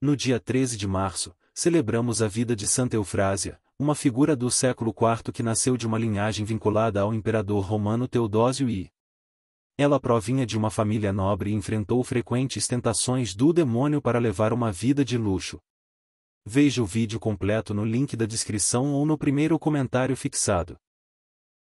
No dia 13 de março, celebramos a vida de Santa Eufrásia, uma figura do século IV que nasceu de uma linhagem vinculada ao imperador romano Teodósio I. Ela provinha de uma família nobre e enfrentou frequentes tentações do demônio para levar uma vida de luxo. Veja o vídeo completo no link da descrição ou no primeiro comentário fixado.